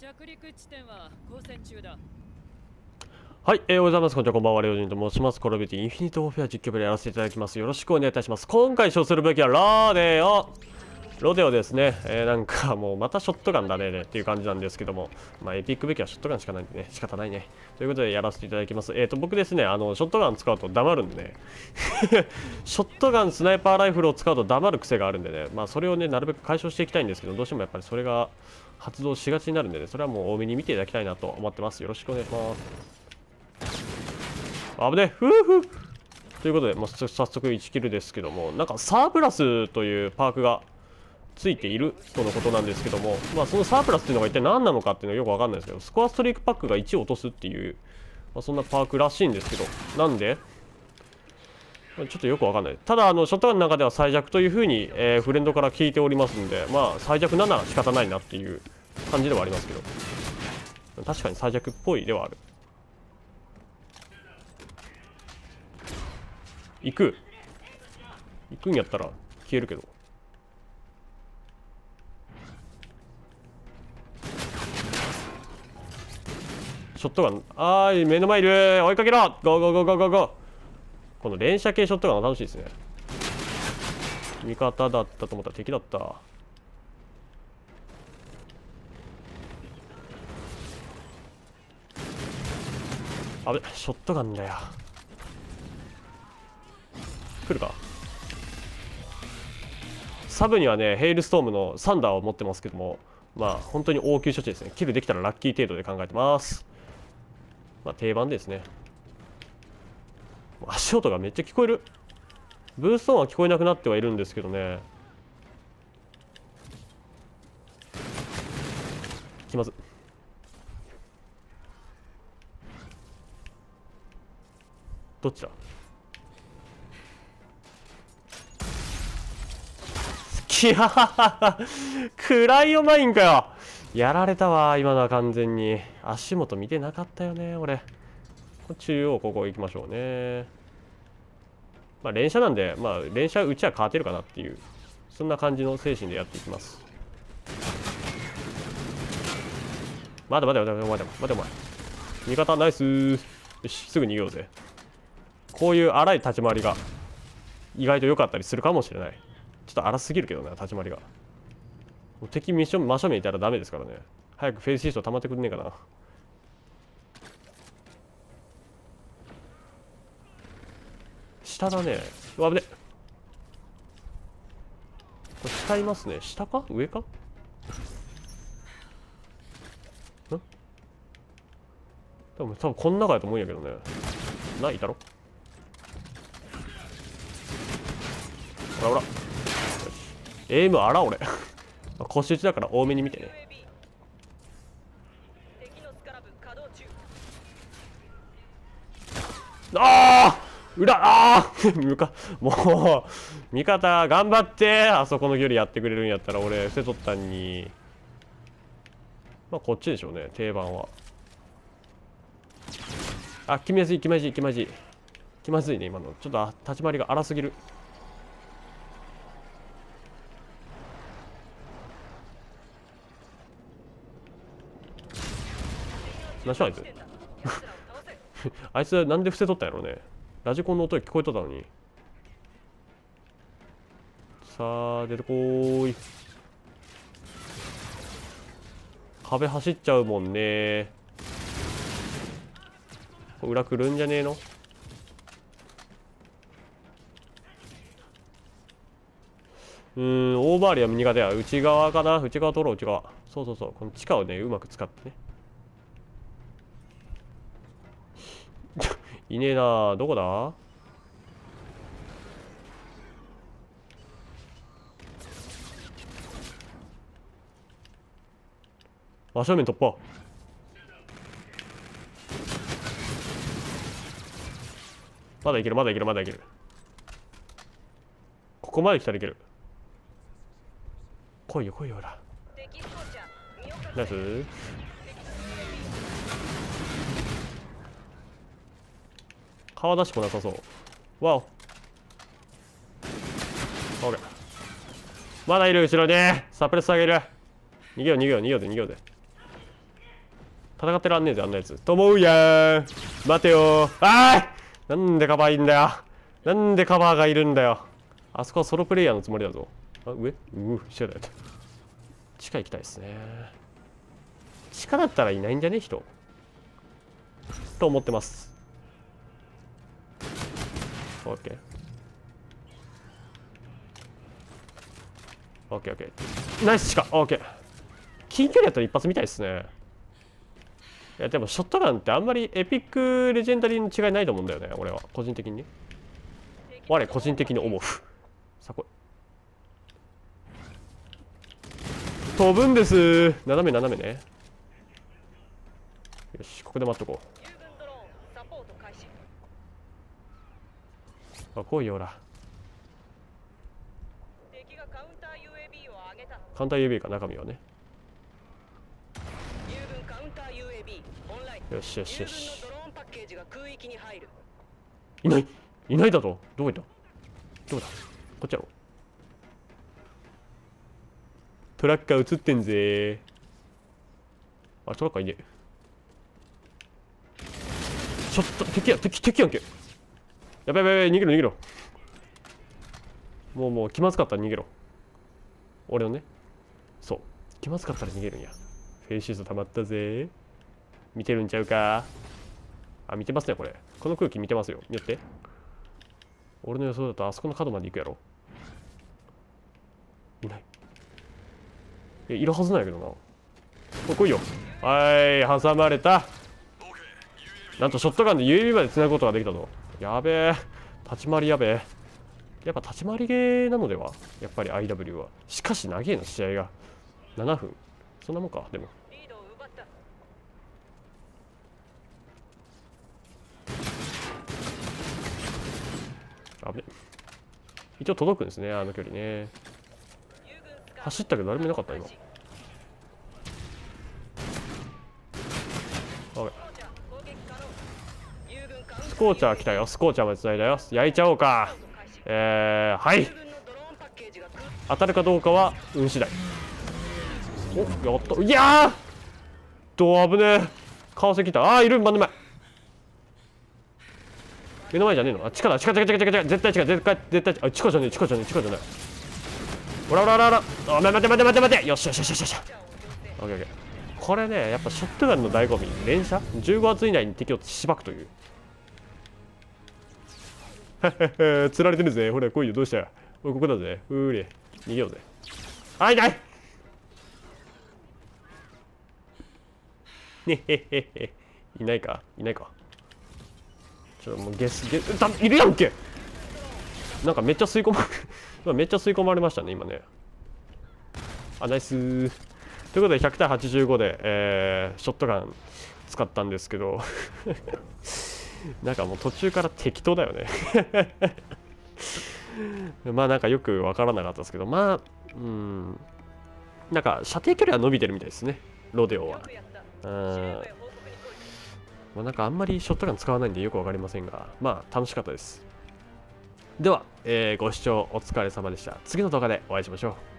着陸地点は交戦中だはい、えー、おはようございます。こんにちは、こんばんは。レオジンと申します。コロビティインフィニット・オフェア実況部でやらせていただきます。よろしくお願いいたします。今回称する武器はラーデオロデオですね。えー、なんかもうまたショットガンだねっていう感じなんですけども、まあ、エピック武器はショットガンしかないんでね、仕方ないね。ということでやらせていただきます。えっ、ー、と、僕ですね、あの、ショットガン使うと黙るんでね、ショットガン、スナイパーライフルを使うと黙る癖があるんでね、まあ、それをね、なるべく解消していきたいんですけど、どうしてもやっぱりそれが発動しがちになるんでね、それはもう多めに見ていただきたいなと思ってます。よろしくお願いします。危ねふうふうということで、まあ、早速1キルですけどもなんかサープラスというパークがついているとのことなんですけども、まあ、そのサープラスっていうのが一体何なのかっていうのはよくわかんないですけどスコアストリークパックが1を落とすっていう、まあ、そんなパークらしいんですけどなんで？ちょっとよくわかんない。ただあのショットガンの中では最弱というふうに、えー、フレンドから聞いておりますんでまあ最弱なら仕方ないなっていう感じではありますけど。確かに最弱っぽいではある。行く。行くんやったら消えるけど。ショットガン。あーい目の前いる。追いかけろ。ゴーゴーゴーゴーゴーゴー。この連射系ショットガンが楽しいですね。味方だったと思ったら敵だった。あべショットガンだよ。来るか。サブにはねヘイルストームのサンダーを持ってますけどもまあ本当に応急処置ですね。キルできたらラッキー程度で考えてます。まあ定番ですね。足音がめっちゃ聞こえる。ブースト音は聞こえなくなってはいるんですけどね。気まずどっちだ？いや クライオマインかよ。やられたわ今のは完全に。足元見てなかったよね俺。中央ここ行きましょうね。まあ連射なんでまあ連射うちは変わってるかなっていうそんな感じの精神でやっていきます。まだまだまだまだまだ待てお前味方ナイス。よしすぐ逃げようぜ。こういう荒い立ち回りが意外と良かったりするかもしれない。ちょっと荒すぎるけどな立ち回りが。敵ミッション真正面いたらダメですからね。早くフェイスシート溜まってくんねえかな。下だね。うわ危ね。これ下いますね。下か？上か？ん？多分多分こん中やと思うんやけどね。ないだろ？ほらほら。エイムあら俺。腰打ちだから多めに見てね。ああ裏ああもう味方頑張ってあそこの距離やってくれるんやったら俺捨てとったんに。まあこっちでしょうね定番は。あ気まずい気まずい気まずい。気まずいね今の。ちょっと立ち回りが荒すぎる。何しあいつ。あいつなんで伏せとったんやろうね。ラジコンの音が聞こえとったのに。さあ出てこーい。壁走っちゃうもんね。裏来るんじゃねえの？うんオーバーリア苦手や。内側かな？内側取ろう内側。そうそうそう。この地下をねうまく使ってね。いねえなどこだ？真正面突破。まだいけるまだいけるまだいける。ここまで来たらいける。来いよ来いよほら。ナイス。顔出してこなさそう。わお。OK まだいる後ろでサプレス上げる。逃げよう逃げよう逃げようぜ逃げようぜ。戦ってらんねえぜあんなやつ。と思うやん。待てよ。あーい！なんでカバーいんだよ。なんでカバーがいるんだよ。あそこはソロプレイヤーのつもりだぞ。あ上？うう下だよ。地下行きたいですね。地下だったらいないんじゃね人？と思ってます。OK OKOK ナイス地下 OK 近距離やったら一発見たいですね。いやでもショットガンってあんまりエピックレジェンダリーの違いないと思うんだよね俺は。個人的に。我個人的に思う。さあこ飛ぶんです。斜め斜めね。よしここで待っとこ友軍ドローンサポート開始うあ来いよほら。カウンター UAB か中身はね。よしよしよし。いないいないだとどこ行った？どこだ？こっちやろ。トラッカー映ってんぜ。あトラッカーいねえ。ちょっと敵や敵敵やんけやべやべやべ逃げろ逃げろ。もうもう気まずかったら逃げろ。俺のね。そう。気まずかったら逃げるんや。フェイシス溜まったぜ。見てるんちゃうか？あ見てますねこれ。この空気見てますよ。見よって。俺の予想だとあそこの角まで行くやろ。いない。いやいるはずなんやけどな。お来いよ。はい挟まれた。なんとショットガンで UAB まで繋ぐことができたぞ。やべえ。立ち回りやべえ。やっぱ立ち回りゲーなのでは？やっぱり IW は。しかし長えな試合が。7分。そんなもんかでも。あべ一応届くんですねあの距離ね。走ったけど誰もいなかった今開始あべスコーチャー攻撃可能友軍カウンタースコーチャー来たよ。スコーチャーまで繋いだよ。焼いちゃおうか。えー、はい。当たるかどうかは運次第。おやった。いやー！どう危ねえ。川崎来た。あーいる。真ん前目の前じゃねえの？あ地下だ。地下地下地下地下。地下絶対地下。絶対絶対あ地下じゃねえ。地下じゃねえ。地下じゃない。ほらほらほら。ほらあ待て待て待て待て。よしよしよしよしよしオッケーオッケー。これねやっぱショットガンの醍醐味。連射？15発以内に敵をしばくという。釣られてるぜ。ほら来いよ。どうした？おいここだぜ。うーれ。逃げようぜ。あいない。ねへへへ。いないか？いないか。ちょもうゲスゲスだいるやんけ！なんかめっちゃ吸い込ま今 めっちゃ吸い込まれましたね今ね。あナイス。ということで100対85で、えーショットガン使ったんですけど。なんかもう途中から適当だよね。まあなんかよくわからなかったですけどまあうん。なんか射程距離は伸びてるみたいですね。ロデオは。うん。まあ、なんかあんまりショットガン使わないんでよくわかりませんがまあ楽しかったです。では、えーご視聴お疲れ様でした。次の動画でお会いしましょう